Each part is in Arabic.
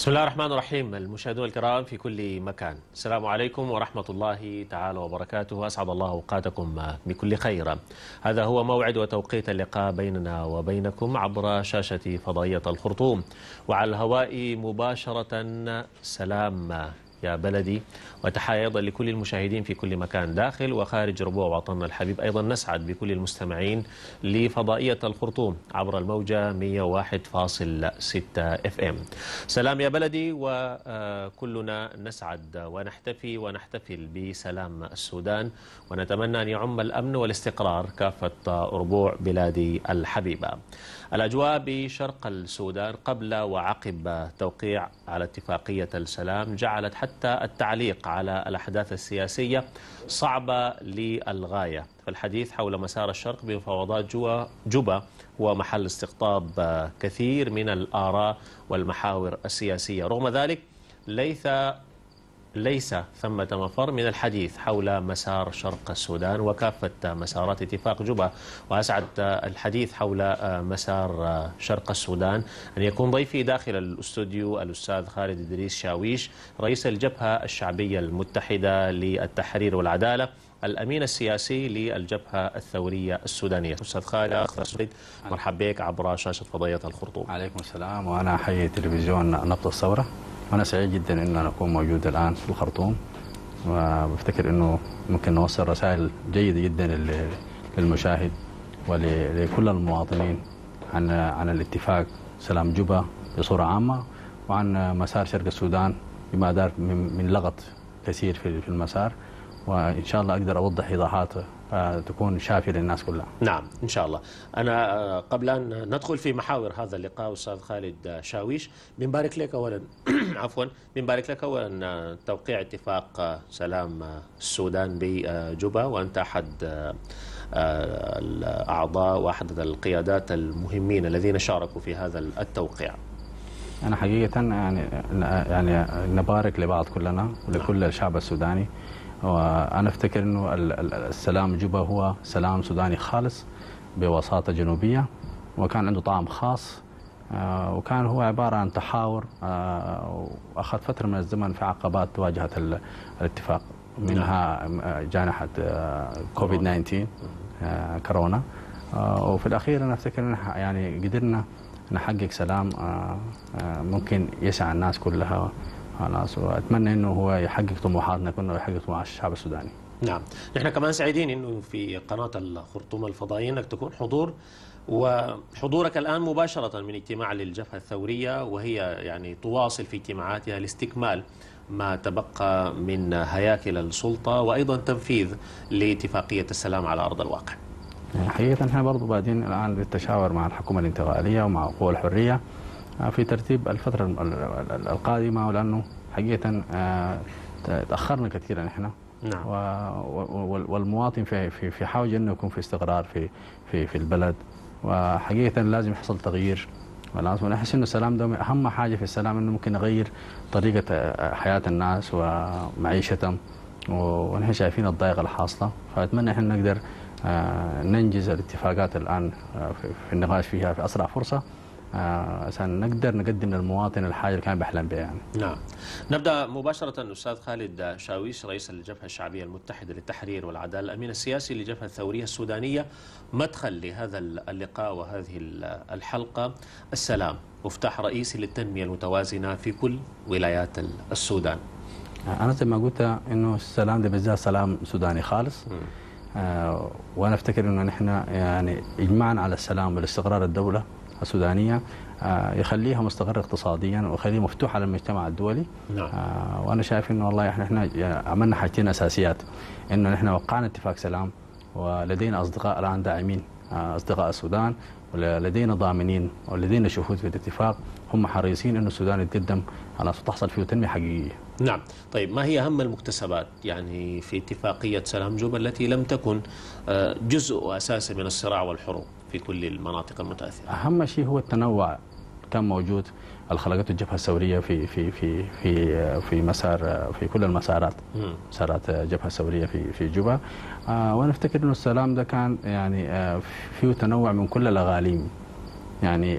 بسم الله الرحمن الرحيم المشاهدون الكرام في كل مكان. السلام عليكم ورحمة الله تعالى وبركاته. أسعد الله أوقاتكم بكل خير. هذا هو موعد وتوقيت اللقاء بيننا وبينكم عبر شاشة فضائية الخرطوم. وعلى الهواء مباشرة سلام. يا بلدي وتحية أيضا لكل المشاهدين في كل مكان داخل وخارج ربوع وطننا الحبيب. أيضا نسعد بكل المستمعين لفضائية الخرطوم عبر الموجة 101.6 إف إم. سلام يا بلدي وكلنا نسعد ونحتفي ونحتفل بسلام السودان ونتمنى أن يعم الأمن والاستقرار كافة ربوع بلادي الحبيبة. الأجواء بشرق السودان قبل وعقب توقيع على اتفاقية السلام جعلت حتى التعليق على الأحداث السياسية صعبة للغاية. فالحديث حول مسار الشرق بمفاوضات جوبا هو محل استقطاب كثير من الآراء والمحاور السياسية. رغم ذلك ليس ليس ثمة مفر من الحديث حول مسار شرق السودان وكافة مسارات اتفاق جوبا. وأسعد الحديث حول مسار شرق السودان. أن يكون ضيفي داخل الاستوديو الأستاذ خالد إدريس شاويش رئيس الجبهة الشعبية المتحدة للتحرير والعدالة الأمين السياسي للجبهة الثورية السودانية. أستاذ خالد أخ مرحبا بك عبر شاشة فضائية الخرطوم. عليكم السلام وأنا أحيي تلفزيون نبض الثورة. وأنا سعيد جدا أن أنا أكون موجود الآن في الخرطوم وبفتكر أنه ممكن نوصل رسائل جيدة جدا للمشاهد ولكل المواطنين عن عن الاتفاق. سلام جوبا بصورة عامة وعن مسار شرق السودان بما دار من لغط كثير في المسار وإن شاء الله أقدر أوضح إيضاحات تكون شافية للناس كلها. نعم إن شاء الله. أنا قبل أن ندخل في محاور هذا اللقاء أستاذ خالد شاويش بنبارك لك أولا عفوا بنبارك لك أولا توقيع اتفاق سلام السودان بجوبا وأنت أحد الأعضاء وأحد القيادات المهمين الذين شاركوا في هذا التوقيع. أنا حقيقة يعني يعني نبارك لبعض كلنا ولكل الشعب السوداني. وأنا أفتكر أنه السلام جوبا هو سلام سوداني خالص بوساطة جنوبية وكان عنده طعم خاص وكان هو عبارة عن تحاور وأخذ فترة من الزمن في عقبات واجهت الاتفاق منها جانحة كوفيد 19 كورونا. وفي الأخير أنا أفتكر يعني قدرنا نحقق سلام ممكن يسع الناس كلها خلاص واتمنى إنه هو يحقق طموحاتنا كنا ويحقق طموحات الشعب السوداني. نعم، نحن كمان سعيدين إنه في قناة الخرطوم الفضائية إنك تكون حضور وحضورك الآن مباشرة من اجتماع للجبهة الثورية وهي يعني تواصل في اجتماعاتها لاستكمال ما تبقى من هياكل السلطة وأيضا تنفيذ لاتفاقية السلام على أرض الواقع. حقيقة إحنا برضه بعدين الآن بالتشاور مع الحكومة الانتقالية ومع قوى الحرية في ترتيب الفترة القادمة ولأنه حقيقة تأخرنا كثيرا إحنا نعم. والمواطن في في في حاجة إنه يكون في استقرار في في في البلد. وحقيقة لازم يحصل تغيير. خلاص ونحس إنه السلام ده أهم حاجة في السلام إنه ممكن يغير طريقة حياة الناس ومعيشتهم. ونحن شايفين الضائقة الحاصلة. فأتمنى إحنا نقدر ننجز الاتفاقات الآن في النقاش فيها في أسرع فرصة. عشان نقدر نقدم للمواطن الحاجة اللي كان بيحلم بها يعني. نعم. نبدأ مباشرة أستاذ خالد شاويش رئيس الجبهه الشعبية المتحدة للتحرير والعدالة الأمين السياسي للجبهة الثورية السودانية مدخل لهذا اللقاء وهذه الحلقة السلام مفتاح رئيسي للتنمية المتوازنة في كل ولايات السودان. أنا زي ما قلت إنه السلام ده بالذات سلام سوداني خالص. م. آه وأنا أفتكر إنه نحن يعني اجماعنا على السلام والاستقرار الدولة السودانية يخليها مستقرة اقتصاديا ويخليها مفتوحة على المجتمع الدولي. نعم. وأنا شايف إنه والله إحنا إحنا عملنا حاجتين أساسيات. إنه نحن وقعنا اتفاق سلام ولدينا أصدقاء الآن داعمين أصدقاء السودان ولدينا ضامنين ولدينا شهود في الاتفاق. هم حريصين إنه السودان يتقدم. على تحصل فيه تنمية حقيقية. نعم، طيب ما هي أهم المكتسبات يعني في اتفاقية سلام جوبا التي لم تكن جزء أساسي من الصراع والحروب؟ في كل المناطق المتأثرة؟ أهم شيء هو التنوع. كان موجود خلقته الجبهة الثوريه في في في في في مسار في كل المسارات. مسارات الجبهة الثوريه في في جوبا. وأنا افتكر إنه السلام ده كان يعني فيه تنوع من كل الأغاليم. يعني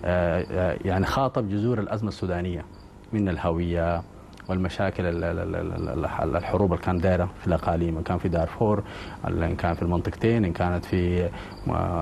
يعني خاطب جذور الأزمة السودانية. من الهوية والمشاكل ال- ال- ال- ال- الحروب اللي كانت دايره في الأقاليم إن كان في دارفور إن كان في المنطقتين إن كانت في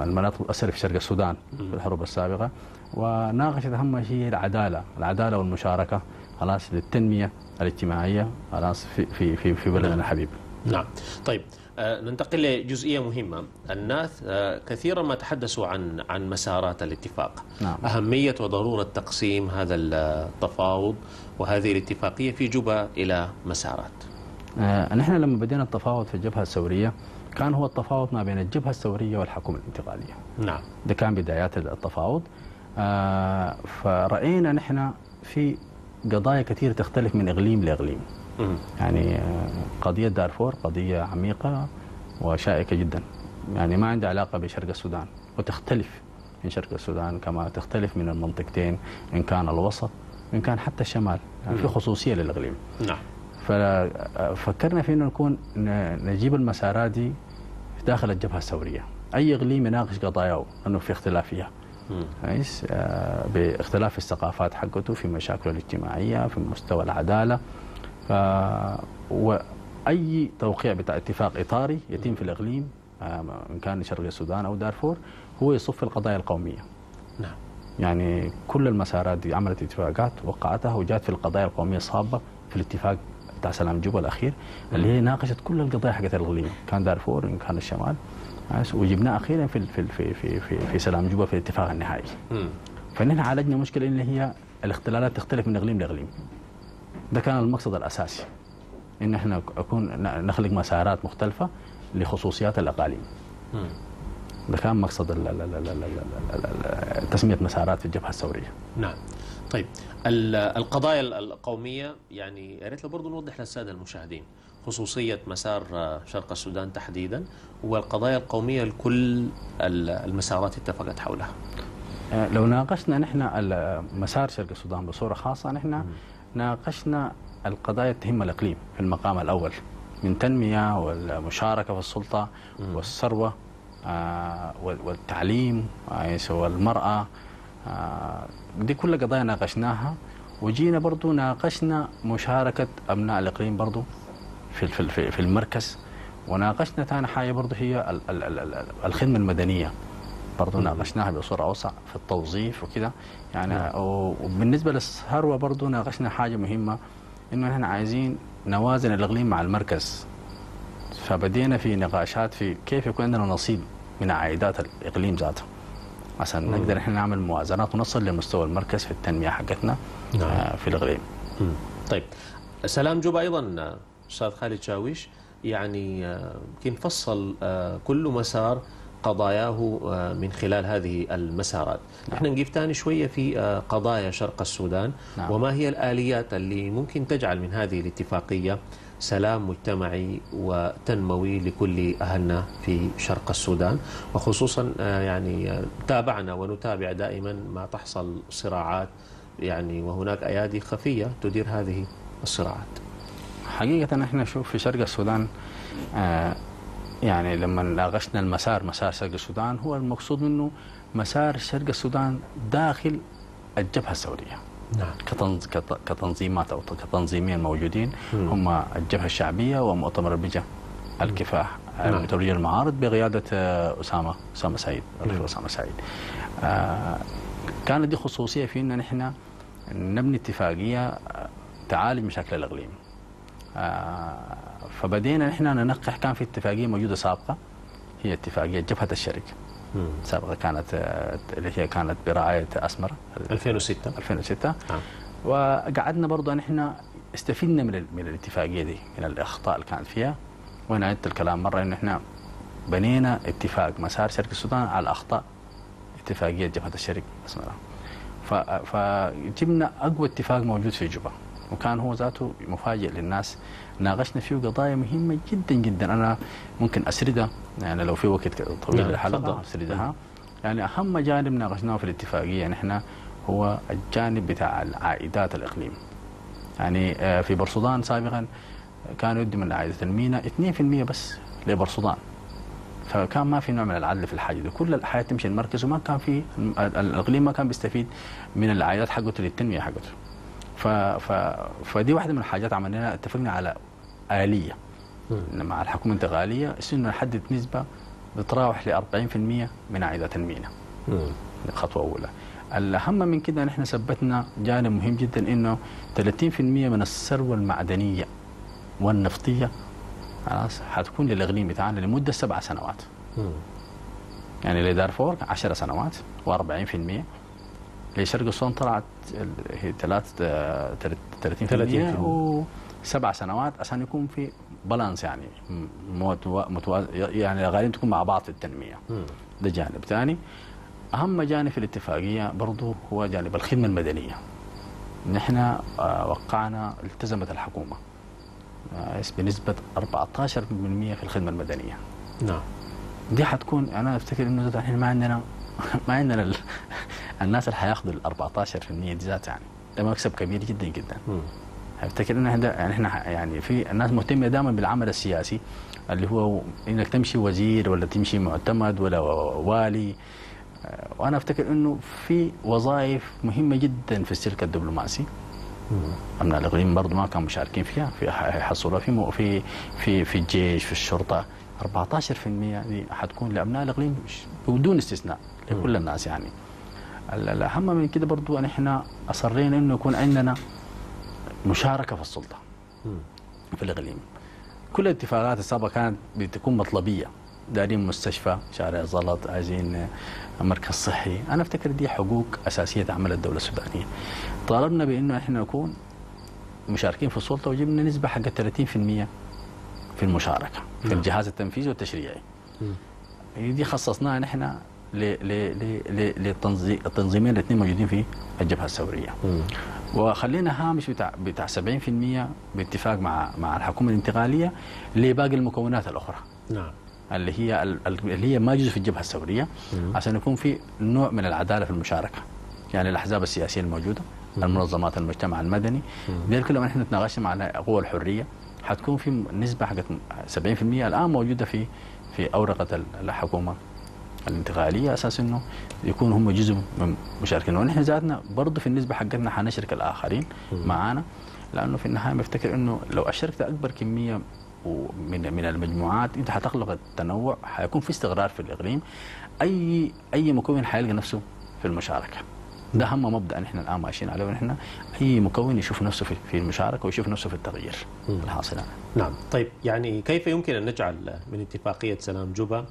المناطق الاسرى في شرق السودان في الحروب السابقة. وناقشت أهم شيء العدالة العدالة والمشاركة خلاص للتنمية الاجتماعية خلاص في في في, بلدنا الحبيب. نعم. طيب آه، ننتقل لجزئية مهمة. الناس آه، كثيرا ما تحدثوا عن عن مسارات الاتفاق. نعم. أهمية وضرورة تقسيم هذا التفاوض وهذه الاتفاقية في جوبا إلى مسارات. آه، نحن لما بدينا التفاوض في الجبهة الثوريه كان هو التفاوض ما بين الجبهة الثوريه والحكومة الانتقالية. نعم. ده كان بدايات التفاوض. آه، فرأينا نحن في قضايا كثير تختلف من إقليم لإقليم. يعني آه، قضية دارفور قضية عميقة وشائكة جدا. يعني ما عندها علاقة بشرق السودان وتختلف من شرق السودان كما تختلف من المنطقتين إن كان الوسط إن كان حتى الشمال. يعني في خصوصية للإقليم. نعم. ففكرنا في إنه نكون نجيب المسارات دي داخل الجبهة الثورية. أي إقليم يناقش قضاياه إنه في اختلاف فيها. كويس آه، باختلاف الثقافات حقته في مشاكله الاجتماعية في مستوى العدالة. وأي توقيع بتاع اتفاق إطاري يتم في الإقليم آه، ان كان شرق السودان أو دارفور هو يصف القضايا القومية. نعم. يعني كل المسارات دي عملت اتفاقات وقعتها وجات في القضايا القومية الصابه في الاتفاق بتاع سلام جوبا الأخير اللي هي ناقشت كل القضايا حقت الإقليم كان دارفور إن كان الشمال. وجبناه أخيرا في في في في في, في سلام جوبا في الاتفاق النهائي. فنحن عالجنا مشكلة اللي هي الاختلالات تختلف من إقليم لإقليم. ده كان المقصد الأساسي إن إحنا أكون نخلق مسارات مختلفة لخصوصيات الأقاليم. ده كان مقصد تسمية مسارات في الجبهة الثورية. نعم. طيب القضايا القومية يعني يا ريت لو برضه نوضح للسادة المشاهدين خصوصية مسار شرق السودان تحديدا والقضايا القومية لكل المسارات اتفقت حولها. آه، لو ناقشنا نحن مسار شرق السودان بصورة خاصة نحن ناقشنا القضايا تهم الإقليم في المقام الأول من تنمية والمشاركة في السلطة والثروة آه، والتعليم آه، والمرأة آه، دي كل قضايا ناقشناها. وجينا برضو ناقشنا مشاركة أبناء الإقليم برضو في في في المركز. وناقشنا ثاني حاجة برضو هي الخدمة المدنية. برضو ناقشناها بصورة أوسع في التوظيف وكده. يعني و- وبالنسبه للثروه برضو ناقشنا حاجة مهمة إنه نحن عايزين نوازن الإقليم مع المركز. فبدينا في نقاشات في كيف يكون عندنا نصيب من عائدات الإقليم ذاته. عشان نقدر إحنا نعمل موازنات ونصل لمستوى المركز في التنمية حقتنا نعم. آه، في الإقليم. مم. طيب. سلام جوبا أيضا أستاذ خالد شاويش. يعني آه، يمكن فصل آه، كل مسار قضاياه آه، من خلال هذه المسارات. نحن نجيب ثاني شوية في آه، قضايا شرق السودان. نعم. وما هي الآليات اللي ممكن تجعل من هذه الاتفاقية سلام مجتمعي وتنموي لكل أهلنا في شرق السودان؟ وخصوصا آه، يعني تابعنا ونتابع دائما ما تحصل صراعات يعني وهناك أيادي خفية تدير هذه الصراعات. حقيقة إحنا نشوف في شرق السودان يعني لما ناقشنا المسار مسار شرق السودان هو المقصود منه مسار شرق السودان داخل الجبهة الثورية نعم. كتنظ... كت- كتنظيمات أو كتنظيمين موجودين. هم الجبهة الشعبية ومؤتمر البجة الكفاح نعم. المتولي المعارض بقيادة آه، أسامة أسامة سعيد نعم. أسامة سعيد. آه كانت دي خصوصية في أن نحن نبني اتفاقية آه، تعالج مشاكل الإقليم آه فبدينا نحن ننقح. كان في اتفاقية موجودة سابقة هي اتفاقية جبهة الشركة مم. سابقة كانت آه، اللي هي كانت برعاية أسمرة 2006 2006 نعم وقعدنا برضه ان إحنا استفدنا من من الاتفاقية دي من الأخطاء اللي كانت فيها. وأنا عدت الكلام مرة إن إحنا بنينا اتفاق مسار شرق السودان على اخطاء اتفاقية جبهة الشرق. اسمها ف- فجبنا أقوى اتفاق موجود في جوبا. وكان هو ذاته مفاجئ للناس. ناقشنا فيه قضايا مهمة جدا جدا. أنا ممكن أسردها يعني لو في وقت طويل نعم،. أسردها. يعني أهم جانب ناقشناه في الاتفاقية نحن هو الجانب بتاع العائدات الاقليم يعني آه، في برسودان سابقا كانوا يدوا من عائدة المينا 2% بس لبرسودان. فكان ما في نوع من العدل في الحاجة دي. كل الحياة تمشي المركز وما كان في ال- ال- الإقليم ما كان بيستفيد من العائدات حقته للتنمية حقته. ف ف فدي واحدة من الحاجات عملنا اتفقنا على آلية. مع الحكومة الانتقالية إنه نحدد نسبة بتراوح ل 40% من عائدات المينا خطوة أولى. الأهم من كده نحن ثبتنا جانب مهم جدا إنه 30% من الثروة المعدنية والنفطية خلاص حتكون للإقليم بتاعنا لمدة سبع سنوات. يعني لدارفور 10 سنوات و40% لشرق الصون طلعت ال- هي 3 30% وسبع سنوات عشان يكون في بالانس يعني. متوا... متوا... يعني الاغاني تكون مع بعض في التنمية. ده جانب. ثاني أهم جانب في الاتفاقية برضو هو جانب الخدمة المدنية. نحن آه، وقعنا التزمت الحكومة. آه، بنسبة 14% في الخدمة المدنية. نعم. دي حتكون أنا أفتكر إنه إحنا ما عندنا ما عندنا. الناس اللي حياخذوا ال 14% دي ذات يعني. ده مكسب كبير جدا جدا. افتكر إن إحنا يعني إحنا يعني في الناس مهتمة دائما بالعمل السياسي اللي هو إنك تمشي وزير ولا تمشي معتمد ولا والي. وأنا أفتكر إنه في وظائف مهمة جدا في السلك الدبلوماسي. امناء الأقليم برضه ما كانوا مشاركين فيها. في حصلوا في في في في الجيش في الشرطة. 14% دي حتكون لأبناء الأقليم بدون استثناء لكل الناس يعني. ال- الاهم من كده برضه أن إحنا أصرينا إنه يكون عندنا مشاركة في السلطة مم. في الإقليم كل الاتفاقات السابقة كانت بتكون مطلبية دارين مستشفى شارع زلط عايزين مركز صحي أنا أفتكر دي حقوق أساسية تعمل الدولة السودانية طالبنا بإنه إحنا نكون مشاركين في السلطة وجبنا نسبة حق 30% في المشاركة في. الجهاز التنفيذي والتشريعي مم. دي خصصناها نحن ل- ل- ل- ل- للتنظي- التنظيمين الاثنين موجودين في الجبهة الثورية. وخلينا هامش بتاع بتاع 70% باتفاق مع مع الحكومة الانتقالية لباقي المكونات الأخرى. نعم. اللي هي ال- ال- اللي هي ما جزء في الجبهة الثورية. عشان يكون في نوع من العدالة في المشاركة. يعني الأحزاب السياسية الموجودة المنظمات المجتمع المدني. ديل كلهم إحنا تناقشنا مع قوى الحرية. حتكون في نسبة حقت 70% الآن موجودة في في أورقة ال- الحكومة. الانتقالية أساس إنه يكون هم جزء من مشاركين. ونحن ذاتنا برضه في النسبة حقتنا حنشرك الآخرين معانا. لأنه في النهاية بفتكر إنه لو أشركت أكبر كمية من من المجموعات أنت حتخلق التنوع حيكون في استقرار في الإقليم. أي أي مكون حيلقى نفسه في المشاركة. ده اهم مبدأ نحن الآن ماشيين عليه. ونحن أي مكون يشوف نفسه في في المشاركة ويشوف نفسه في التغيير الحاصل. نعم. طيب يعني كيف يمكن أن نجعل من اتفاقية سلام جوبا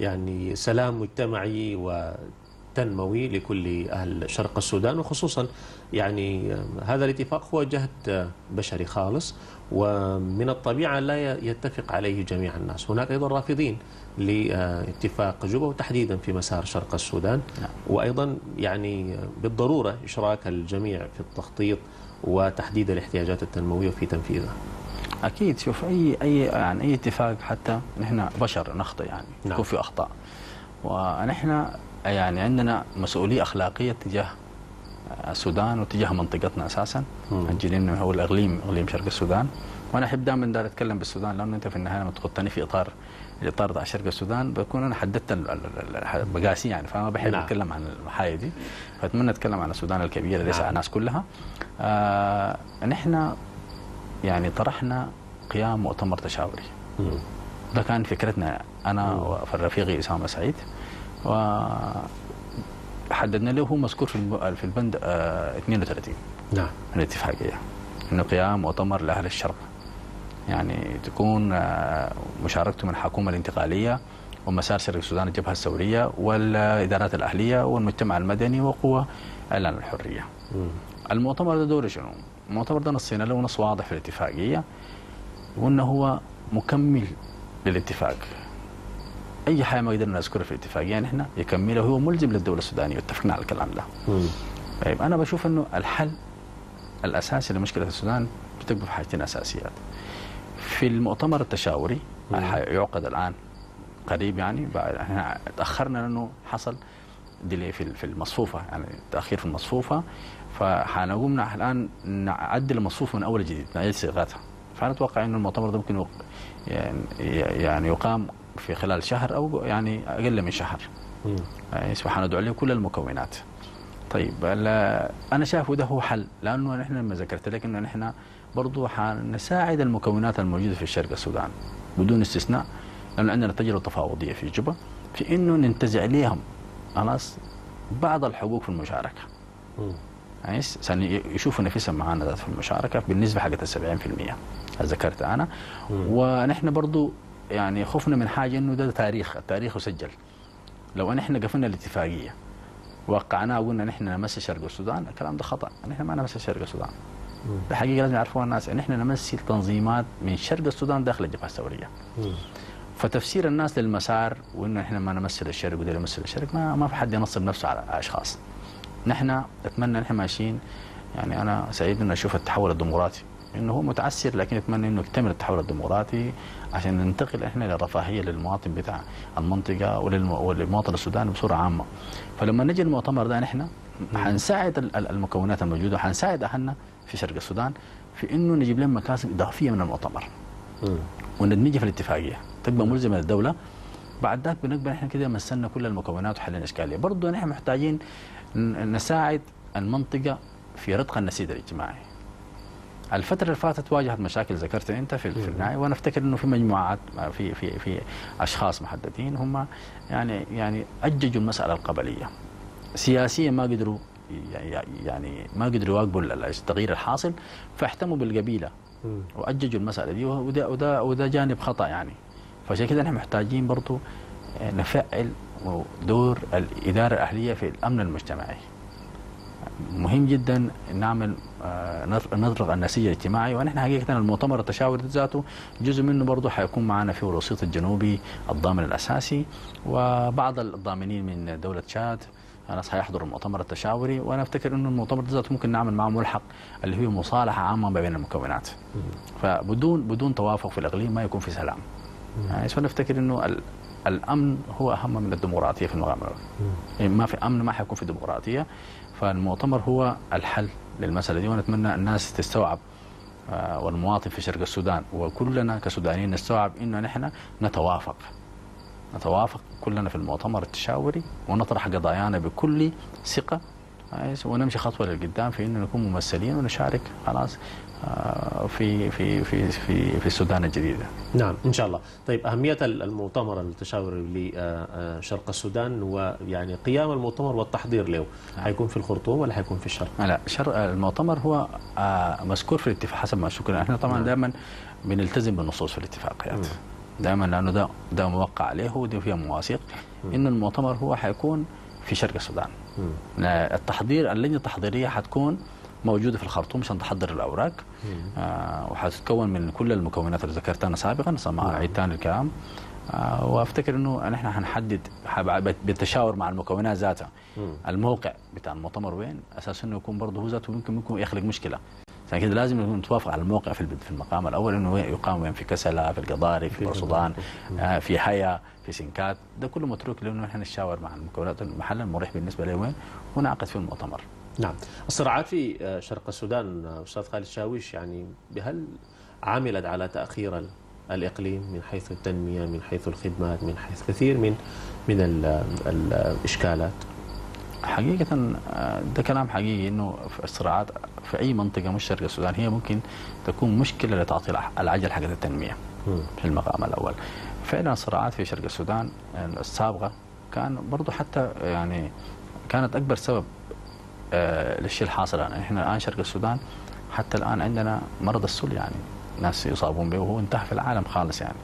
يعني سلام مجتمعي وتنموي لكل أهل شرق السودان وخصوصا يعني هذا الاتفاق هو جهد بشري خالص ومن الطبيعة لا يتفق عليه جميع الناس. هناك أيضا رافضين لاتفاق جوبا وتحديدا في مسار شرق السودان. نعم. وأيضا يعني بالضرورة إشراك الجميع في التخطيط وتحديد الاحتياجات التنموية في تنفيذها. أكيد شوف أي أي يعني أي اتفاق حتى نحن بشر نخطئ يعني نعم. يكون في أخطاء ونحن يعني عندنا مسؤولية أخلاقية تجاه السودان وتجاه منطقتنا أساسا. الجنين هو الإقليم إقليم شرق السودان وأنا احب دائما دار اتكلم بالسودان لأنه أنت في النهاية لما تحطني في إطار الاطار بتاع شرق السودان بكون أنا حددت ال- ال- ال- المقاسي يعني فما بحب نعم. أتكلم عن الحاجة دي فأتمنى أتكلم عن السودان الكبيرة ليس نعم. الناس كلها آه نحن يعني طرحنا قيام مؤتمر تشاوري. ده كان فكرتنا. أنا ورفيقي إسامة سعيد. وحددنا له هو مذكور في في البند آه 32 نعم. من الاتفاقية. إنه قيام مؤتمر لأهل الشرق. يعني تكون آه، مشاركته من الحكومة الانتقالية ومسار شرق السودان الجبهة الثورية والإدارات الأهلية والمجتمع المدني وقوى إعلان الحرية. المؤتمر ده دوره شنو؟ المؤتمر ده نصينا له نص واضح في الاتفاقية وانه هو مكمل للاتفاق. أي حاجة ما قدرنا نذكرها في الاتفاقية نحن يكملها هو ملزم للدولة السودانية واتفقنا على الكلام ده. طيب أنا بشوف إنه الحل الأساسي لمشكلة السودان بتبقى في حاجتين أساسيات. في المؤتمر التشاوري حيعقد الآن قريب يعني بعد إحنا تأخرنا لأنه حصل ديلي في المصفوفة يعني تأخير في المصفوفة فحنقوم نح- الآن نعدل المصفوفه من أول جديد نعيد صياغتها. فانا أتوقع إنه المؤتمر ده ممكن يعني يعني يقام في خلال شهر أو يعني أقل من شهر. يعني حندعو له كل المكونات. طيب أنا شايفه ده هو حل لأنه نحن لما ذكرت لك إنه نحن برضه حنساعد المكونات الموجودة في الشرق السودان بدون استثناء لأنه عندنا تجربة تفاوضية في جوبا في إنه ننتزع لهم خلاص بعض الحقوق في المشاركة. يعني عشان يشوفوا نفسهم معانا ذات في المشاركة بالنسبة حقت ال 70% ذكرت أنا. ونحن برضو يعني خفنا من حاجة إنه ده تاريخ التاريخ يسجل. لو ان إحنا قفلنا الاتفاقية وقعناها وقلنا نحن نمثل شرق السودان الكلام ده خطأ. نحن ما نمثل شرق السودان. ده حقيقة لازم يعرفوها الناس. ان إحنا نمثل تنظيمات من شرق السودان داخل الجبهة الثورية. فتفسير الناس للمسار وإنه إحنا ما نمثل الشرق وده يمثل الشرق ما ما في حد ينصب نفسه على أشخاص. نحن أتمنى نحن ماشيين. يعني أنا سعيد اني أشوف التحول الديمقراطي. إنه هو متعسر لكن أتمنى إنه يكتمل التحول الديمقراطي عشان ننتقل إحنا للرفاهية للمواطن بتاع المنطقة وللم- وللمواطن السوداني بصورة عامة. فلما نجي المؤتمر ده نحن حنساعد ال- ال- المكونات الموجودة وحنساعد أهلنا في شرق السودان في إنه نجيب لهم مكاسب إضافية من المؤتمر. وندمجها في الاتفاقية. تبقى ملزمة للدولة. بعد ذاك بنقبل إحنا كده مثلنا كل المكونات وحلينا الاشكاليه برضه نحن محتاجين نساعد المنطقة في رتق النسيج الاجتماعي. الفترة اللي فاتت واجهت مشاكل ذكرتها أنت في في النهاية. وأنا أفتكر إنه في مجموعات في في في أشخاص محددين هم يعني يعني أججوا المسألة القبلية. سياسيا ما قدروا يعني ما قدروا يواكبوا التغيير الحاصل فاحتموا بالقبيلة. مم. وأججوا المسألة دي. وده وده وده جانب خطأ يعني. فعشان كده نحن محتاجين برضو آه، نفعل دور الاداره الأهلية في الأمن المجتمعي. مهم جدا نعمل آه، نط- نطرق النسيج الاجتماعي ونحن حقيقه المؤتمر التشاوري ذاته جزء منه برضه حيكون معنا في الوسيط الجنوبي الضامن الأساسي وبعض الضامنين من دولة تشاد. ناس حيحضروا المؤتمر التشاوري وأنا أفتكر إنه المؤتمر ذاته ممكن نعمل معه ملحق اللي هو مصالحة عامة ما بين المكونات. فبدون بدون توافق في الإقليم ما يكون في سلام. يعني فانا افتكر انه الأمن هو أهم من الديمقراطية في الأول يعني ما في أمن ما حيكون في ديمقراطية. فالمؤتمر هو الحل للمسألة دي ونتمنى الناس تستوعب آه، والمواطن في شرق السودان وكلنا كسودانيين نستوعب إنه نحن نتوافق. نتوافق كلنا في المؤتمر التشاوري ونطرح قضايانا بكل ثقة. كويس؟ ونمشي خطوة للقدام في إنه نكون ممثلين ونشارك خلاص. آه، في في في في في السودان الجديدة. نعم إن شاء الله. طيب أهمية المؤتمر التشاوري لشرق السودان ويعني قيام المؤتمر والتحضير له حيكون في الخرطوم ولا حيكون في الشرق؟ لا شر المؤتمر هو آه، مذكور في الاتفاق حسب ما شكرا إحنا طبعا نعم. دائما بنلتزم بالنصوص في الاتفاقيات. دائما لأنه ده ده موقع عليه ودي فيها مواثيق. إنه المؤتمر هو حيكون في شرق السودان. التحضير اللجنة التحضيرية حتكون موجودة في الخرطوم عشان تحضر الأوراق. آه وحتتكون من كل المكونات اللي ذكرتها أنا سابقا سمع عيد ثاني الكلام. آه وأفتكر إنه نحن حنحدد بالتشاور مع المكونات ذاتها. الموقع بتاع المؤتمر وين؟ أساس إنه يكون برضه هو ذاته ممكن ممكن يخلق مشكلة. عشان كده لازم نتوافق على الموقع في في المقام الأول إنه يقام وين؟ في كسلا في القضاري في برصدان آه في حيا في سنكات. ده كله متروك لأنه نحن نتشاور مع المكونات المحل المريح بالنسبة له وين؟ ونعقد في المؤتمر. نعم الصراعات في آه، شرق السودان آه، أستاذ خالد شاويش يعني هل عملت على تأخير ال- الإقليم من حيث التنمية من حيث الخدمات من حيث كثير من من ال- ال- الإشكالات حقيقة آه، ده كلام حقيقي إنه في الصراعات في أي منطقة مش شرق السودان هي ممكن تكون مشكلة لتعطيل العجل حق التنمية. في المقام الأول. فعلا الصراعات في شرق السودان السابقة كان برضو حتى يعني كانت أكبر سبب للشيء الحاصل الآن. إحنا الآن شرق السودان حتى الآن عندنا مرض السل يعني ناس يصابون به وهو انتهى في العالم خالص يعني.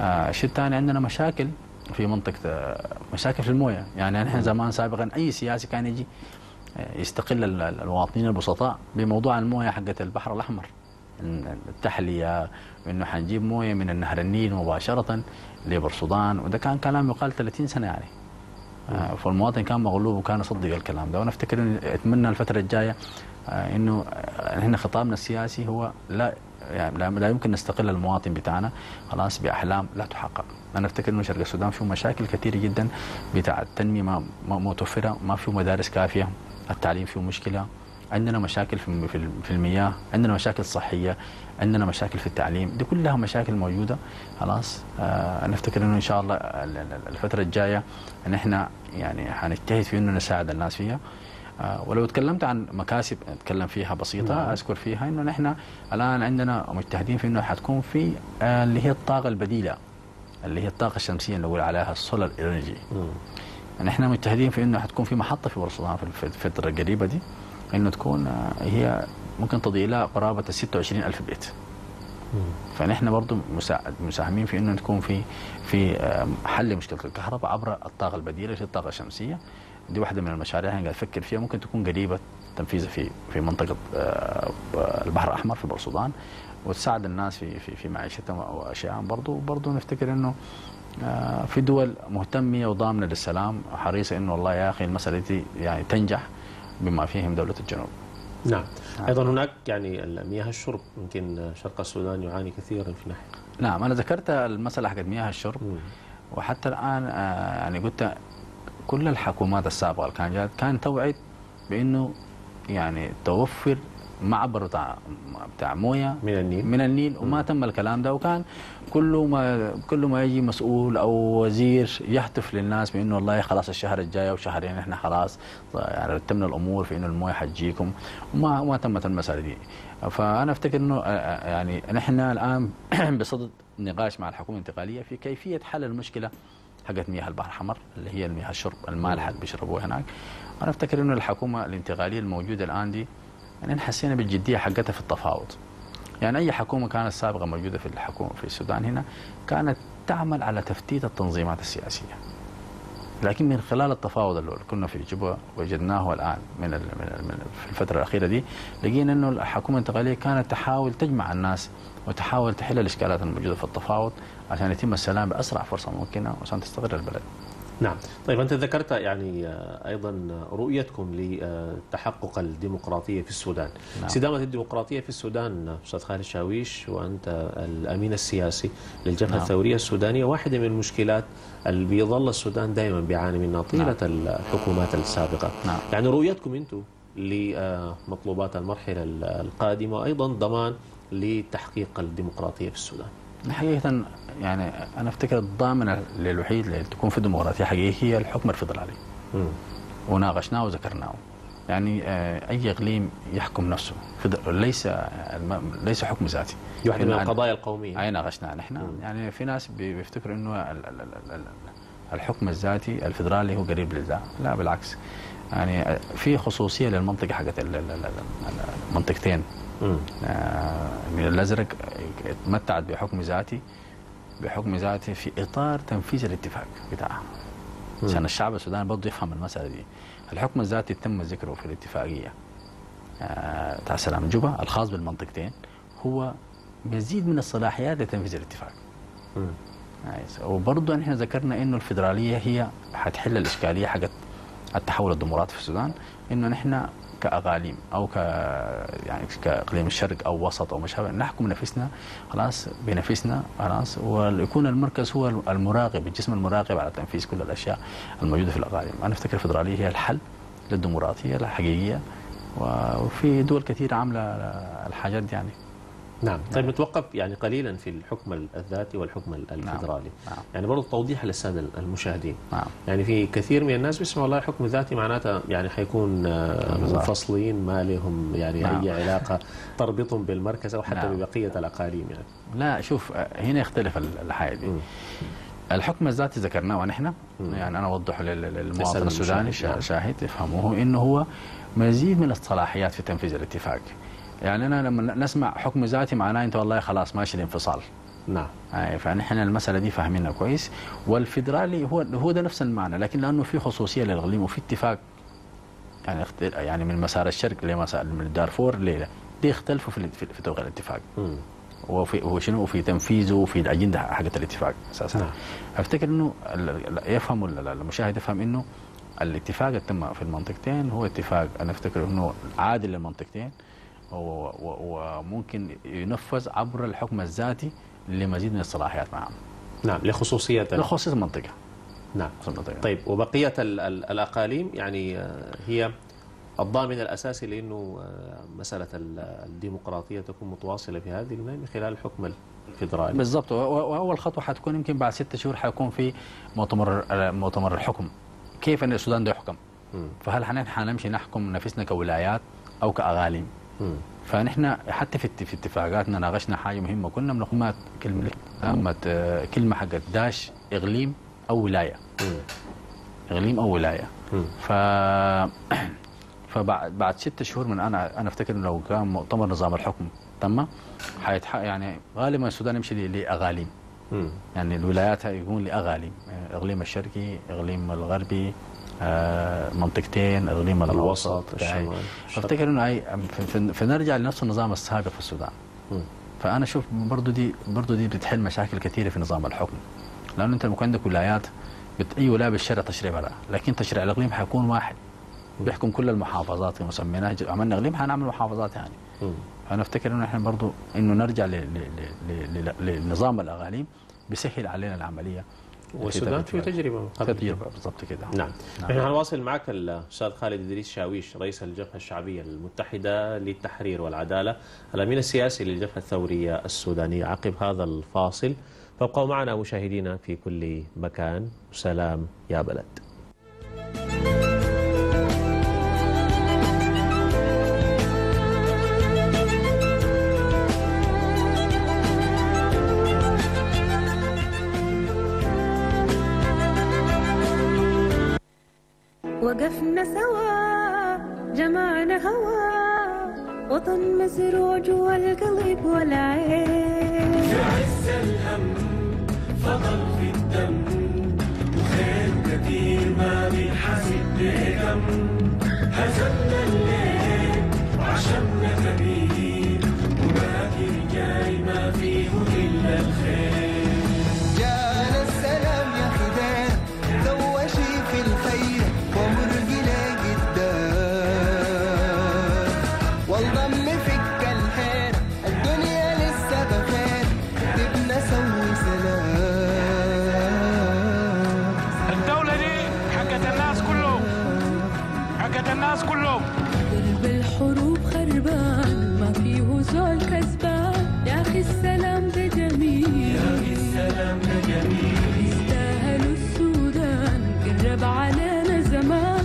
آه، الشيء الثاني عندنا مشاكل في منطقة آه، مشاكل في الموية. يعني نحن زمان سابقا أي سياسي كان يجي آه، يستقل ال- ال- المواطنين البسطاء بموضوع الموية حقت البحر الأحمر. إن التحلية إنه حنجيب موية من النهر النيل مباشرة لبرسودان وده كان كلام يقال 30 سنة يعني. آه، فالمواطن كان مغلوب وكان يصدق الكلام ده. وأنا أفتكر إن أتمنى الفترة الجاية آه، إنه آه، إحنا خطابنا السياسي هو لا يعني لا- يمكن نستقل المواطن بتاعنا. خلاص بأحلام لا تحقق. أنا أفتكر إنه شرق السودان فيه مشاكل كثيره جدا بتاع التنمية ما متوفره ما فيه مدارس كافية التعليم فيه مشكلة. عندنا مشاكل في المياه عندنا مشاكل صحية عندنا مشاكل في التعليم دي كلها مشاكل موجودة خلاص آه أنا أفتكر إنه إن شاء الله ال- ال- الفترة الجاية إن إحنا يعني حنجتهد في إنه نساعد الناس فيها آه، ولو تكلمت عن مكاسب أتكلم فيها بسيطة نعم. أذكر فيها إنه نحن الآن عندنا مجتهدين في إنه حتكون في آه، اللي هي الطاقة البديلة اللي هي الطاقة الشمسية اللي نقول عليها السولار انرجي مم. نحن مجتهدين في إنه حتكون في محطة في برشلونة في الف- الفترة القريبة دي إنه تكون آه، هي ممكن تضيء لها قرابة ال 26 ألف بيت. مم. فنحن برضه مساعد مساهمين في إنه تكون في في آه، حل مشكلة الكهرباء عبر الطاقة البديلة اللي هي الطاقة الشمسية. دي واحدة من المشاريع اللي قاعد أفكر فيها. ممكن تكون قريبة تنفيذها في في منطقة آه، البحر الأحمر في بورسودان وتساعد الناس في في في معيشتهم واشياء برضه برضه نفتكر إنه آه، في دول مهتمة وضامنة للسلام حريصة إنه والله يا أخي المسألة دي يعني تنجح. بما فيهم دولة الجنوب نعم نعم. أيضا هناك يعني مياه الشرب يمكن شرق السودان يعاني كثيرا في ناحية نعم أنا ذكرت المسألة حقت مياه الشرب مم. وحتى الآن آه، يعني قلت كل الحكومات السابقة اللي كانت جات كانت توعد بإنه يعني توفر معبر بتاع بتاع مويه من النيل. من النيل. وما تم الكلام ده. وكان كل ما كل ما يجي مسؤول أو وزير يهتف للناس بإنه والله خلاص الشهر الجاي أو شهرين إحنا خلاص يعني رتبنا الأمور في إنه المويه حتجيكم. وما ما تمت المسألة دي. فأنا أفتكر إنه آه، آه، يعني نحن الآن بصدد نقاش مع الحكومة الانتقالية في كيفية حل المشكلة حقت مياه البحر الأحمر اللي هي المياه الشرب المالحه اللي بيشربوها هناك. أنا أفتكر إنه الحكومة الانتقالية الموجودة الآن دي يعني حسينا بالجدية حقتها في التفاوض يعني أي حكومة كانت سابقة موجودة في الحكومة في السودان هنا كانت تعمل على تفتيت التنظيمات السياسية لكن من خلال التفاوض اللي كنا في جوبا وجدناه الآن من ال- من ال- من في الفترة الأخيرة دي لقينا إنه الحكومة الانتقالية كانت تحاول تجمع الناس وتحاول تحل الإشكالات الموجودة في التفاوض عشان يتم السلام بأسرع فرصة ممكنة وعشان تستقر البلد. نعم طيب أنت ذكرت يعني آه، أيضا رؤيتكم لتحقق الديمقراطية في السودان نعم. استدامة الديمقراطية في السودان أستاذ خالد شاويش وأنت الأمين السياسي للجبهة نعم. الثورية السودانية واحدة من المشكلات اللي بيظل السودان دائما بيعاني منها طيلة الحكومات السابقة نعم. يعني رؤيتكم أنتم لمطلوبات المرحلة القادمة وأيضا ضمان لتحقيق الديمقراطية في السودان حقيقة يعني أنا أفتكر الضامن الوحيد اللي تكون في ديمقراطيه حقيقيه هي الحكم الفدرالي. مم. وناقشناه وذكرناه. يعني آه، أي إقليم يحكم نفسه. ليس الم- ليس حكم ذاتي. دي واحدة من القضايا القومية. أي ناقشناه نحن. يعني في ناس بي- بيفتكروا إنه ال- ال- ال- ال- الحكم الذاتي الفدرالي هو قريب للذات. لا بالعكس. يعني آه، في خصوصية للمنطقة حقت ال- ال- ال- ال- المنطقتين. آه، النيل الأزرق تمتعت بحكم ذاتي. بحكم ذاتي في إطار تنفيذ الاتفاق بتاعها. عشان الشعب السوداني برضه يفهم المسألة دي الحكم الذاتي تم ذكره في الاتفاقية آه، بتاع سلام جوبا الخاص بالمنطقتين هو مزيد من الصلاحيات لتنفيذ الاتفاق. وبرضه نحن ذكرنا إنه الفدراليه هي حتحل الإشكالية حقت التحول الديمقراطي في السودان إنه نحن كاقاليم أو ك يعني كإقليم الشرق أو وسط أو مشابه. نحكم نفسنا خلاص بنفسنا خلاص. ويكون المركز هو المراقب الجسم المراقب على تنفيذ كل الأشياء الموجودة في الاقاليم أنا أفتكر الفدراليه هي الحل للديمقراطية الحقيقية. وفي دول كثيرة عاملة الحاجات دي يعني. نعم طيب نتوقف يعني قليلا في الحكم الذاتي والحكم الفدرالي نعم. يعني برضو توضيح للسادة المشاهدين نعم يعني في كثير من الناس بيسمعوا والله الحكم الذاتي معناته يعني حيكون آه،. منفصلين ما لهم يعني نعم. أي علاقة تربطهم بالمركز أو حتى نعم. ببقية الأقاليم يعني لا شوف هنا يختلف الحياة دي. الحكم الذاتي ذكرناه نحن مم. يعني أنا أوضحه للمواطن السوداني نعم. شا- شاهد يفهموه إنه هو مزيد من الصلاحيات في تنفيذ الاتفاق يعني أنا لما نسمع حكم ذاتي معناه أنت والله خلاص ماشي الانفصال. نعم. آه، فنحن المسألة دي فاهمينها كويس. والفدرالي هو هو ده نفس المعنى لكن لأنه في خصوصية للإقليم وفي اتفاق يعني يعني من مسار الشرق لمسار من دارفور ليلة. دي يختلفوا في في توقيع الاتفاق. وفي وشنو؟ وفي تنفيذه وفي الأجندة حقت الاتفاق أساسا. نعم. أفتكر إنه يفهم ال- المشاهد يفهم إنه الاتفاق اللي تم في المنطقتين هو اتفاق أنا أفتكر إنه عادل للمنطقتين وممكن ينفذ عبر الحكم الذاتي لمزيد من الصلاحيات معهم. نعم لخصوصية. ال- لخصوص المنطقة. نعم. خصوص المنطقة. طيب وبقية ال- ال- الأقاليم يعني آه، هي الضامن الأساسي لأنه آه، مسألة ال- الديمقراطية تكون متواصلة في هذه المهام من خلال الحكم الفدرالي بالضبط. و- و- وأول خطوة حتكون يمكن بعد ستة شهور حيكون في مؤتمر مؤتمر الحكم. كيف إن السودان ده يحكم؟ فهل حن- حنمشي نحكم نفسنا كولايات أو كأقاليم. فنحن حتى في في اتفاقاتنا ناقشنا حاجة مهمة كنا بنقوم كلمة كلمه آه، كلمة حقت داش اقليم أو ولاية. اقليم أو ولاية. ف فبعد بعد ست شهور من أنا أنا أفتكر لو كان مؤتمر نظام الحكم تم حيتح يعني غالبا السودان يمشي ل- لاقاليم مم. يعني الولايات يكون لاقاليم آه، اقليم الشرقي اقليم الغربي منطقتين اقليم الوسط. افتكر إنه ف- فنرجع لنفس النظام السابق في السودان. فأنا أشوف برضو دي برضو دي بتحل مشاكل كثيرة في نظام الحكم. لأنه أنت يكون عندك ولايات بت... أي ولاية بالشرع تشريع برا لكن تشريع الإقليم حيكون واحد. بيحكم كل المحافظات كما سميناها عملنا إقليم حنعمل محافظات يعني. مم. فانا أفتكر إنه إحنا برضو إنه نرجع ل... ل... ل... ل... لنظام الإقاليم بيسهل علينا العملية. والسودان في تجربة قبل تجربه بالضبط كده. نعم. نعم. نحن هنواصل معك الأستاذ خالد إدريس شاويش رئيس الجبهة الشعبية المتحدة للتحرير والعدالة الأمين السياسي للجبهة الثورية السودانية. عقب هذا الفاصل فابقوا معنا مشاهدينا في كل مكان. سلام يا بلد. حقت الناس كلهم. قلب الحروب خربان ما فيه زول كسبان. يا أخي السلام ده جميل. يا أخي السلام ده جميل. يستاهل السودان قرب علينا زمان.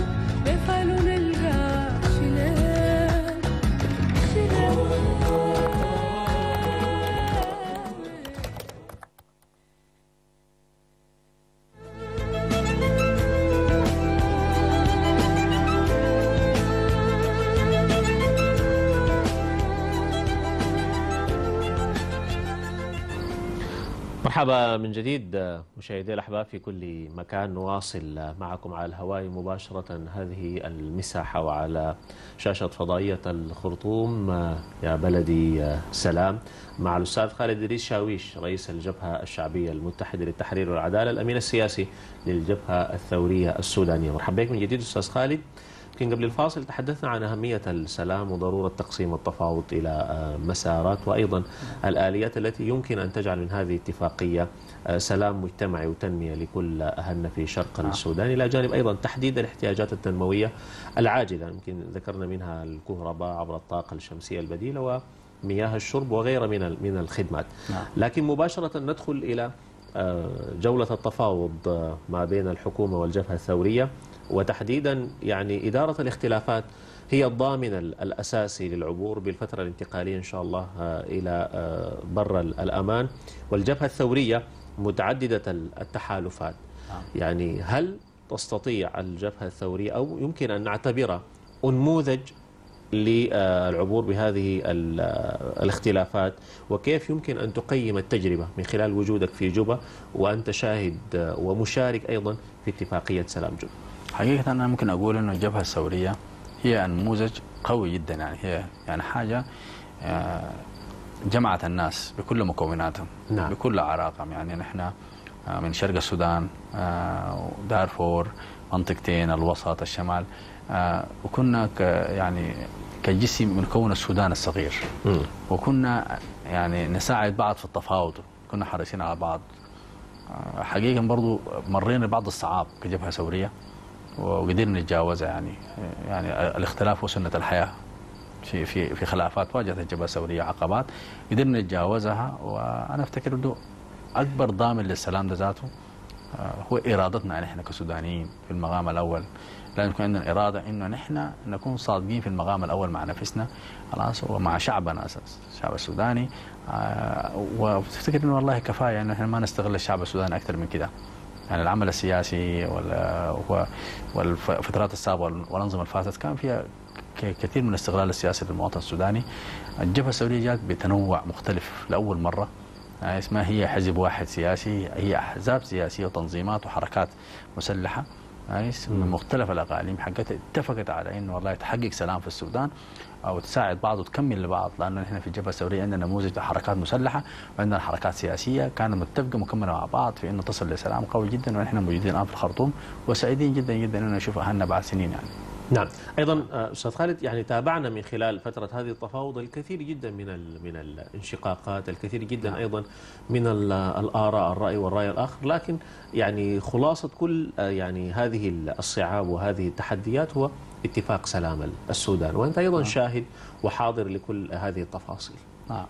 مرحبا من جديد مشاهدي الأحباب في كل مكان. نواصل معكم على الهواء مباشرة هذه المساحة وعلى شاشة فضائية الخرطوم. يا بلدي سلام. مع الأستاذ خالد إدريس شاويش رئيس الجبهة الشعبية المتحدة للتحرير والعدالة الأمين السياسي للجبهة الثورية السودانية. مرحبا بك من جديد أستاذ خالد. يمكن قبل الفاصل تحدثنا عن أهمية السلام وضرورة تقسيم التفاوض إلى آه، مسارات وأيضا الآليات التي يمكن أن تجعل من هذه الاتفاقية آه، سلام مجتمعي وتنمية لكل أهلنا في شرق السودان. إلى جانب أيضا تحديد الاحتياجات التنموية العاجلة يمكن ذكرنا منها الكهرباء عبر الطاقة الشمسية البديلة ومياه الشرب وغيرها من من الخدمات. نعم. لكن مباشرة ندخل إلى آه، جولة التفاوض ما بين الحكومة والجبهة الثورية. وتحديدا يعني إدارة الاختلافات هي الضامن ال- الأساسي للعبور بالفترة الانتقالية إن شاء الله آه، إلى آه، بر ال- الأمان. والجبهة الثورية متعددة ال- التحالفات. يعني هل تستطيع الجبهة الثورية أو يمكن أن نعتبرها أنموذج للعبور بهذه ال- الاختلافات؟ وكيف يمكن أن تقيم التجربة من خلال وجودك في جوبا وأنت شاهد ومشارك أيضا في اتفاقية سلام جوبا؟ حقيقة أنا ممكن أقول إنه الجبهة الثورية هي نموذج قوي جدا يعني هي يعني حاجة آه، جمعت الناس بكل مكوناتهم نعم. بكل أعراقهم يعني نحن آه، من شرق السودان آه، دارفور منطقتين الوسط الشمال وكنا ك يعني كجسم بنكون السودان الصغير. وكنا يعني نساعد بعض في التفاوض كنا حريصين على بعض. حقيقة برضو مرينا ببعض الصعاب كجبهة ثورية. وقدرنا نتجاوزها يعني. يعني الاختلاف هو سنة الحياة في في في خلافات واجهت الجبهة الثورية عقبات. قدرنا نتجاوزها وأنا أفتكر إنه أكبر ضامن للسلام ده ذاته آه، هو إرادتنا نحن كسودانيين في المقام الأول. لازم يكون عندنا إرادة إنه نحن نكون صادقين في المقام الأول مع نفسنا خلاص ومع شعبنا أساس الشعب السوداني. آه، وتفتكر إنه والله كفاية إنه إحنا ما نستغل الشعب السوداني أكثر من كده. يعني العمل السياسي والفترات السابقه والأنظمة الفاتت كان فيها كثير من الاستغلال السياسي للمواطن السوداني. الجبهة السوريه جات بتنوع مختلف لأول مرة. يعني ما هي حزب واحد سياسي هي أحزاب سياسية وتنظيمات وحركات مسلحة. كويس من مختلف الأقاليم حقتها اتفقت على إنه والله تحقق سلام في السودان. أو تساعد بعض وتكمل لبعض لأنه نحن في الجبهه الثوريه عندنا نموذج حركات مسلحة وعندنا حركات سياسية كانت متفقه مكمله مع بعض في إنه تصل لسلام قوي جدا ونحن موجودين الآن في الخرطوم وسعيدين جدا جدا انه نشوف أهلنا بعد سنين يعني نعم أيضا آه، أستاذ خالد يعني تابعنا من خلال فترة هذه التفاوض الكثير جدا من ال- من الانشقاقات الكثير جدا نعم. أيضا من ال- الآراء الرأي والرأي الآخر لكن يعني خلاصة كل آه، يعني هذه الصعاب وهذه التحديات هو اتفاق سلام السودان. وأنت أيضا شاهد وحاضر لكل هذه التفاصيل. نعم.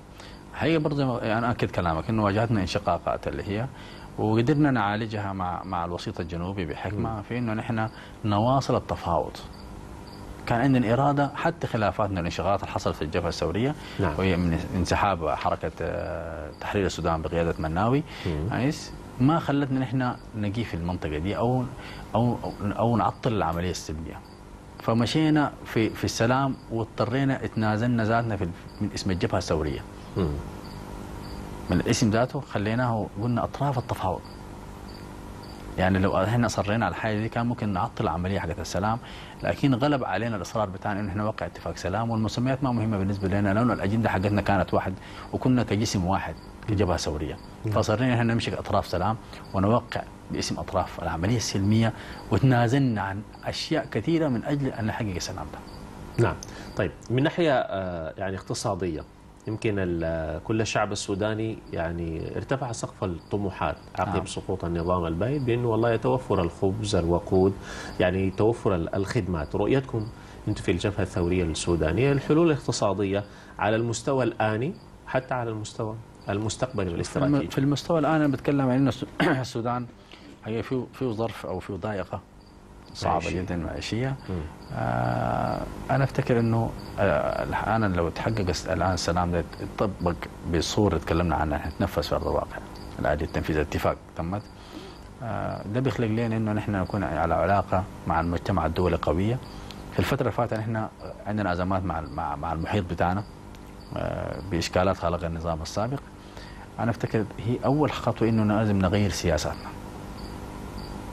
حقيقة برضه يعني أكد كلامك إنه واجهتنا انشقاقات اللي هي وقدرنا نعالجها مع مع الوسيط الجنوبي بحكمة في إنه نحن نواصل التفاوض. كان عندنا إرادة حتى خلافاتنا الانشقاقات اللي حصلت في الجبهة الثورية نعم. وهي من انسحاب حركة آه، تحرير السودان بقيادة مناوي. كويس ما خلتنا نحن نجي في المنطقة دي أو أو أو نعطل العملية السلمية فمشينا في في السلام واضطرينا اتنازلنا ذاتنا في من اسم الجبهة الثورية. مم. من الاسم ذاته خليناه قلنا أطراف التفاوض. يعني لو إحنا اصرينا على الحاجة دي كان ممكن نعطل العملية حقت السلام لكن غلب علينا الإصرار بتاعنا انه إحنا نوقع اتفاق سلام والمسميات ما مهمة بالنسبة لنا لأنه الأجندة حقتنا كانت واحد وكنا كجسم واحد كجبهة ثورية. فاصرينا إحنا نمشي اطراف سلام ونوقع باسم أطراف العملية السلمية وتنازلنا عن أشياء كثيرة من أجل أن نحقق السلام ده. نعم. طيب من ناحية آه، يعني اقتصادية يمكن ال- كل الشعب السوداني يعني ارتفع سقف الطموحات عقب نعم. سقوط النظام البائد بأنه والله يتوفر الخبز الوقود يعني توفر ال- الخدمات. رؤيتكم أنتم في الجبهة الثورية السودانية الحلول الاقتصادية على المستوى الآني حتى على المستوى المستقبلي والاستراتيجي. في المستوى الآن أنا بتكلم عن السودان هي في في ظرف أو في ضائقة صعبة معيشية. جدا معيشيه آه أنا أفتكر إنه آه الآن لو تحقق الآن السلام ده يطبق بصورة تكلمنا عنها تنفذ في أرض الواقع. الآلية تنفيذ الاتفاق تمت. آه ده بيخلق لنا إنه نحن نكون على علاقة مع المجتمع الدولي قوية. في الفترة اللي فاتت نحن عندنا أزمات مع مع, مع المحيط بتاعنا آه بإشكالات خلق النظام السابق. أنا أفتكر هي أول خطوة إنه لازم نغير سياساتنا.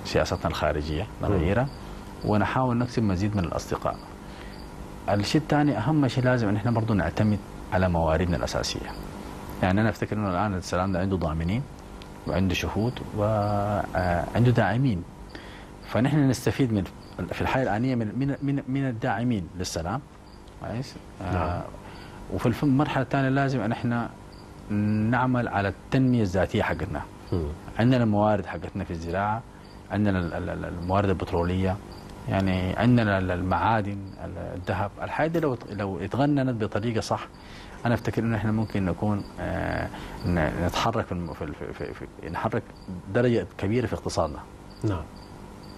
سياستنا الخارجية نغيرها ونحاول نكسب مزيد من الأصدقاء. الشيء الثاني أهم شيء لازم إن إحنا برضه نعتمد على مواردنا الأساسية. يعني أنا أفتكر إنه الآن السلام ده عنده ضامنين وعنده شهود وعنده داعمين. فنحن نستفيد من في الحياة الآنية من من من, من الداعمين للسلام. كويس؟ نعم. آه وفي الف- المرحله الثانية لازم إن إحنا نعمل على التنمية الذاتية حقتنا. عندنا الموارد حقتنا في الزراعة. عندنا ال- ال- ال- الموارد البترولية يعني عندنا ال- المعادن ال- الذهب. الحاجات دي لو لو اتغننت بطريقة صح أنا أفتكر ان إحنا ممكن نكون آه، نتحرك في, في, في, نحرك درجة كبيرة في اقتصادنا. نعم.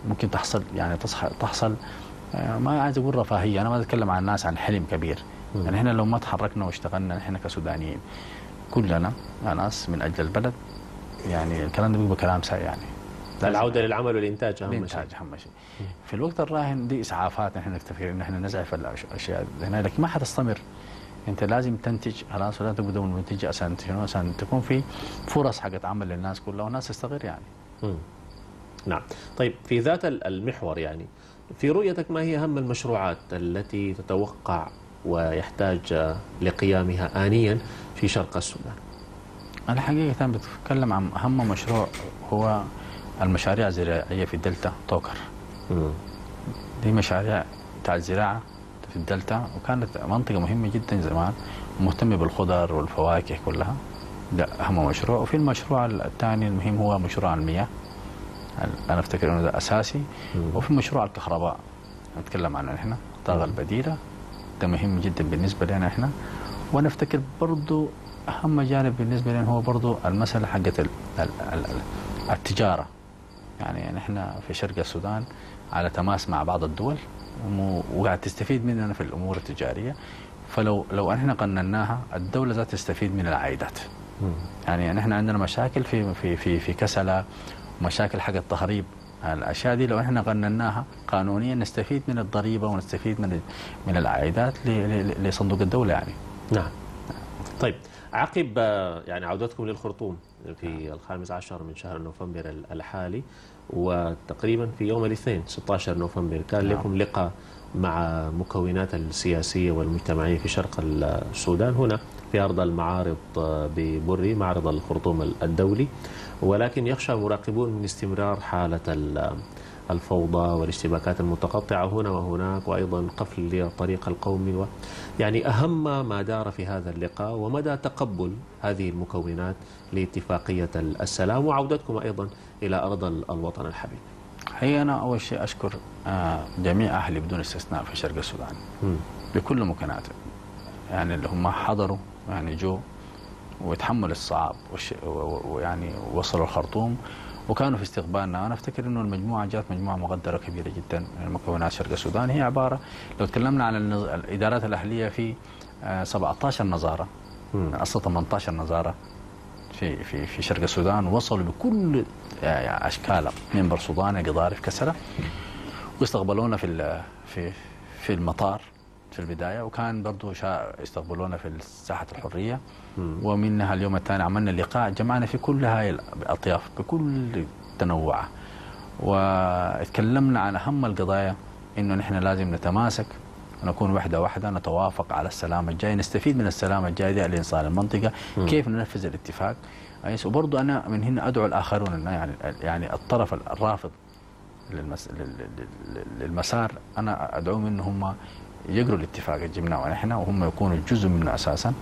ممكن تحصل يعني تحصل آه، ما عايز أقول رفاهية أنا ما أتكلم عن الناس عن حلم كبير. مم. يعني إحنا لو ما تحركنا واشتغلنا إحنا كسودانيين كلنا ناس من أجل البلد يعني الكلام ده بيبقى كلام سهل يعني. العودة للعمل والإنتاج أهم شيء. الإنتاج أهم شيء. في الوقت الراهن دي إسعافات نحن نفتكر إن إحنا نزعف الأشياء هنا لكن ما حتستمر. أنت لازم تنتج خلاص ولا تبدا من المنتج عشان شنو؟ عشان تكون في فرص حقت عمل للناس كلها والناس تستغل يعني. مم. نعم. طيب في ذات ال- المحور يعني في رؤيتك ما هي أهم المشروعات التي تتوقع ويحتاج لقيامها آنيا في شرق السودان؟ أنا حقيقه بتكلم عن أهم مشروع هو المشاريع الزراعية في الدلتا توكر. دي مشاريع بتاع الزراعه في الدلتا وكانت منطقة مهمة جدا زمان ومهتمه بالخضر والفواكه كلها. ده اهم مشروع. وفي المشروع الثاني المهم هو مشروع المياه. أنا أفتكر إنه ده أساسي. وفي مشروع الكهرباء. نتكلم عنه إحنا. الطاقه البديله ده مهم جدا بالنسبة لنا إحنا. وأنا أفتكر برضو أهم جانب بالنسبة لنا هو برضو المسألة حقت ال- ال- ال- ال- التجارة. يعني نحن في شرق السودان على تماس مع بعض الدول وقاعد تستفيد مننا في الأمور التجارية. فلو لو إحنا قنناها الدولة ذات تستفيد من العائدات. يعني نحن عندنا مشاكل في في في في كسلة ومشاكل حق التهريب الأشياء دي لو إحنا قنناها قانونيا نستفيد من الضريبة ونستفيد من من العائدات لصندوق الدولة يعني. نعم. طيب عقب يعني عودتكم للخرطوم في الخامس عشر من شهر نوفمبر ال- الحالي وتقريبا في يوم الاثنين 16 نوفمبر كان نعم. لكم لقاء مع مكونات السياسية والمجتمعية في شرق السودان. هنا في أرض المعارض آه، ببري معرض الخرطوم الدولي. ولكن يخشى مراقبون من استمرار حالة ال- الفوضى والاشتباكات المتقطعة هنا وهناك وأيضا قفل للطريق القومي و يعني أهم ما دار في هذا اللقاء ومدى تقبل هذه المكونات لاتفاقية السلام. وعودتكم أيضا إلى أرض ال- الوطن الحبيب. هي أنا أول شيء أشكر آه، جميع أهلي بدون استثناء في شرق السودان. بكل مكاناته يعني اللي هم حضروا يعني جو وتحملوا الصعاب ويعني وصلوا الخرطوم وكانوا في استقبالنا. أنا أفتكر إنه المجموعة جات مجموعة مقدره كبيرة جدا من مكونات شرق السودان. هي عبارة لو تكلمنا عن الإدارات الأهلية في آه، 17 نظارة. من أصل 18 نظارة. في في في شرق السودان وصلوا بكل آه، اشكالها من برسودانه قضارف كسرة واستقبلونا في في في المطار في البداية وكان برضو شا استقبلونا في ساحه الحرية. ومنها اليوم الثاني عملنا لقاء جمعنا في كل هاي الأطياف بكل تنوعها وتكلمنا عن أهم القضايا إنه نحن لازم نتماسك ونكون وحدة واحدة نتوافق على السلام الجاي نستفيد من السلام الجاي ده لانصال المنطقة كيف ننفذ الاتفاق؟ كويس؟ وبرضو أنا من هنا أدعو الآخرون إنه يعني يعني الطرف الرافض للمس... لل- لل- للمسار أنا ادعوهم إن هم يقروا الاتفاق اللي جبناه نحن وهم يكونوا جزء منه أساسا.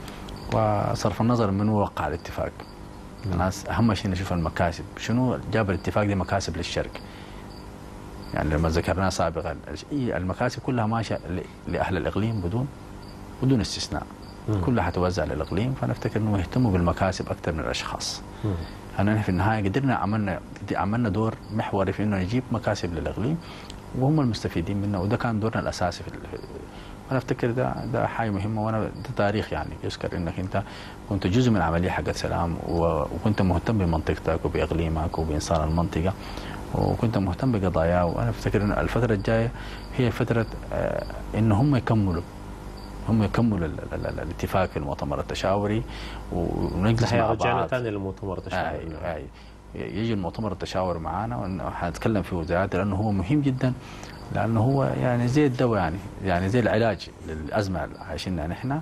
وصرف النظر من وقع الاتفاق. الناس أهم شيء نشوف المكاسب. شنو جاب الاتفاق دي مكاسب للشرق يعني لما ذكرناه سابقا الش- المكاسب كلها ماشية لأهل الإقليم بدون بدون استثناء. كلها حتوزع للإقليم فانا افتكر انه يهتموا بالمكاسب أكثر من الأشخاص. أنا في النهاية قدرنا عملنا عملنا دور محوري في إنه نجيب مكاسب للإقليم وهم المستفيدين منه وده كان دورنا الأساسي في أنا أفتكر ده ده حاجة مهمة وأنا ده تاريخ يعني. يذكر إنك أنت كنت جزء من العملية حقت سلام وكنت مهتم بمنطقتك وبإقليمك وبانسان المنطقة. وكنت مهتم بقضاياه وأنا أفتكر إن الفترة الجاية هي فترة آه، ان هم يكملوا هم يكملوا ال- ال- ال- الاتفاق في المؤتمر التشاوري ونجلس مع رجعنا بعض. ثاني للمؤتمر التشاوري. يجي المؤتمر التشاور معنا وحنتكلم فيه وزياده لأنه هو مهم جدا لأنه هو يعني زي الدواء يعني يعني زي العلاج للأزمة اللي عايشينها نحن.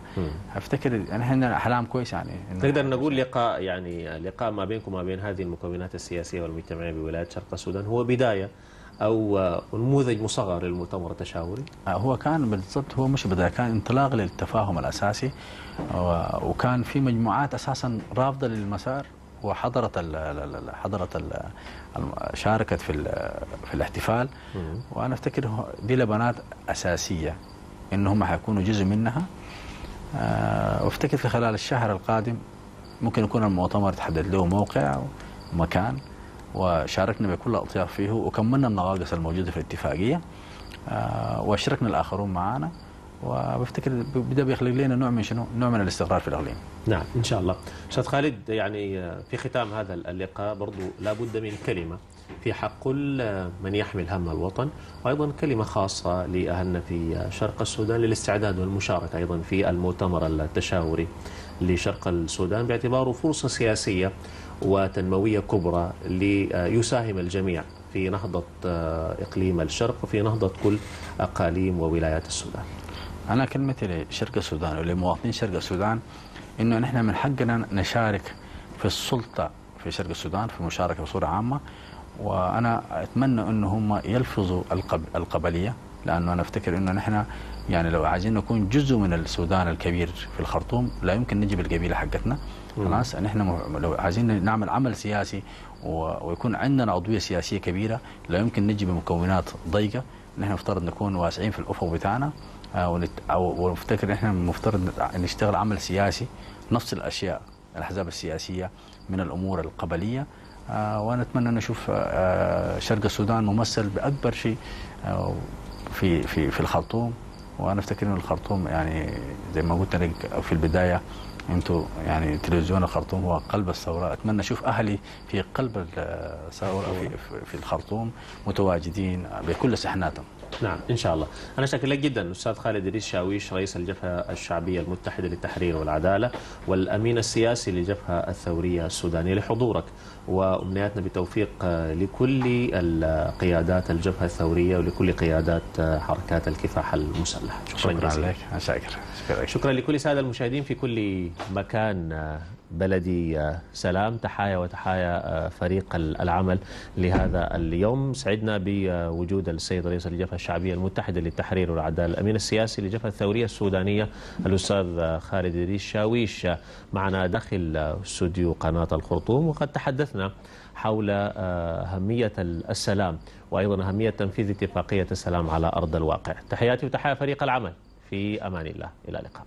أفتكر إحنا احلام كويس يعني. نقدر نقول لقاء يعني لقاء ما بينكم وما بين هذه المكونات السياسية والمجتمعية بولاية شرق السودان هو بداية أو آه، نموذج مصغر للمؤتمر التشاوري؟ آه، هو كان بالضبط هو مش بداية كان انطلاق للتفاهم الأساسي و- وكان في مجموعات أساسا رافضة للمسار. وحضرت ال ال- ال- حضرت ال الم- شاركت في في الاحتفال. وأنا أفتكر هو- دي لبنات أساسية إن هم حيكونوا جزء منها. آه، وأفتكر في خلال الشهر القادم ممكن يكون المؤتمر تحدد له موقع ومكان وشاركنا بكل الأطياف فيه وكملنا النواقص الموجودة في الاتفاقية. آه، وأشركنا الآخرون معنا وبفتكر ده بيخلق لنا نوع من شنو؟ نوع من الاستقرار في الإقليم. نعم إن شاء الله. أستاذ خالد يعني آه، في ختام هذا اللقاء برضو لابد من كلمة في حق كل آه، من يحمل هم الوطن وأيضا كلمة خاصة لأهلنا في آه، شرق السودان للاستعداد والمشاركة أيضا في المؤتمر التشاوري لشرق السودان باعتباره فرصة سياسية وتنموية كبرى ليساهم الجميع في نهضة آه، إقليم الشرق وفي نهضة كل أقاليم وولايات السودان. أنا كلمتي لشرق السودان ولمواطنين شرق السودان إنه نحن من حقنا نشارك في السلطة في شرق السودان في المشاركة بصورة عامة وأنا أتمنى إنه هم يلفظوا القب القبلية لأنه أنا أفتكر إنه نحن يعني لو عايزين نكون جزء من السودان الكبير في الخرطوم لا يمكن نجيب القبيلة حقتنا. خلاص نحن لو عايزين نعمل عمل سياسي ويكون عندنا عضوية سياسية كبيرة لا يمكن نجي بمكونات ضيقة نحن مفترض نكون واسعين في الأفق بتاعنا. ونفتكر نحن مفترض نشتغل عمل سياسي نفس الأشياء الأحزاب السياسية من الأمور القبلية آه، أن نشوف آه، شرق السودان ممثل بأكبر شيء آه، في في في الخرطوم. وأنا افتكر إن الخرطوم يعني زي ما قلت لك في البداية أنتم يعني تلفزيون الخرطوم هو قلب الثورة. أتمنى أشوف أهلي في قلب الثورة في- في الخرطوم متواجدين بكل سحناتهم نعم إن شاء الله. أنا شاكر لك جدا أستاذ خالد ادريس شاويش رئيس الجبهة الشعبية المتحدة للتحرير والعدالة والأمين السياسي للجبهة الثورية السودانية لحضورك. وأمنياتنا بالتوفيق آه، لكل القيادات الجبهة الثورية ولكل قيادات آه، حركات الكفاح المسلح شكرا جزيلا. لك. شاكر. شكرا لك. شكرا لكل الساده المشاهدين في كل مكان آه، بلدي آه، سلام. تحايا وتحايا آه، فريق ال- العمل لهذا اليوم. سعدنا بوجود السيد رئيس الجبهة الشعبية المتحده للتحرير والعدالة الأمين السياسي للجبهة الثورية السودانية الأستاذ آه، خالد ادريس شاويش آه، معنا داخل استوديو قناة الخرطوم. وقد تحدثنا حول ال- السلام وأيضا أهمية تنفيذ اتفاقية السلام على أرض الواقع. تحياتي وتحيا فريق العمل. في أمان الله. إلى اللقاء.